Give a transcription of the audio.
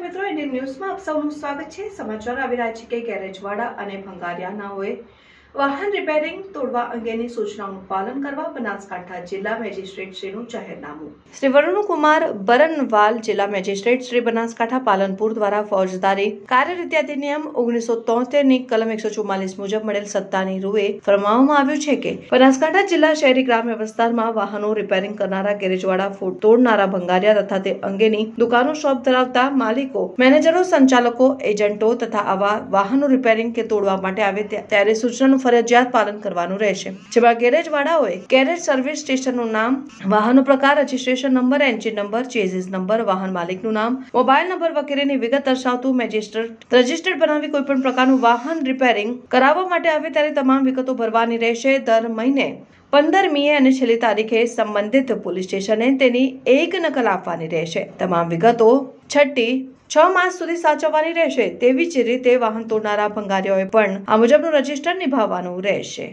મિત્રો ઇન્ડિયન ન્યૂઝમાં આપ સૌનું સ્વાગત છે. સમાચાર આવી રહ્યા છે કે ગેરેજવાળા અને ભંગારિયા ના હોય વાહન રિપેરિંગ તોડવા અંગેની સૂચનાઓનું પાલન કરવા બનાસકાંઠા જિલ્લા મેજિસ્ટ્રેટ શ્રીનું જાહેરનામું. શ્રી વરુણકુમાર બરનવાલ જિલ્લા મેજિસ્ટ્રેટ શ્રી બનાસકાંઠા પાલનપુર દ્વારા ફોજદારી કાર્યરીતિ અધિનિયમ ઓગણીસો તોતેરની કલમ એકસો ચુમ્માલીસ મુજબ મળેલ સત્તાની રૂએ ફરમાવવામાં આવ્યું છે કે, બનાસકાંઠા જિલ્લા શહેરી ગ્રામ્ય વિસ્તારમાં વાહનો રિપેરિંગ કરનારા, ગેરેજવાળા, ફૂટ તોડનારા, ભંગારિયા તથા તે અંગેની દુકાનો શોપ ધરાવતા માલિકો, મેનેજરો, સંચાલકો, એજન્ટો તથા આવા વાહનો રિપેરિંગ કે તોડવા માટે આવે ત્યારે સૂચનાનું ફરજિયાત પાલન કરવાનું રહેશે. જેમાં ગેરેજ વાળાઓએ ગેરેજ સર્વિસ સ્ટેશનનું નામ, વાહનનો પ્રકાર, registration number, engine number chassis number, વાહન માલિકનું નામ, મોબાઈલ નંબર વગેરેની વિગત દર્શાવતું મેજિસ્ટ્રેટ રજીસ્ટર્ડ બનાવી કોઈ પણ પ્રકારનું વાહન રિપેરિંગ કરાવવા માટે આવે ત્યારે તમામ વિગતો ભરવાની રહેશે. દર મહિને પંદરમીએ અને છેલ્લી તારીખે સંબંધિત પોલીસ સ્ટેશને તેની એક નકલ આપવાની રહેશે. તમામ વિગતો છઠ્ઠી છ માસ સુધી સાચવવાની રહેશે તેવી જ રીતે વાહન તોડનારા ભંગારીઓએ પણ આ મુજબનું રજિસ્ટર નિભાવવાનું રહેશે.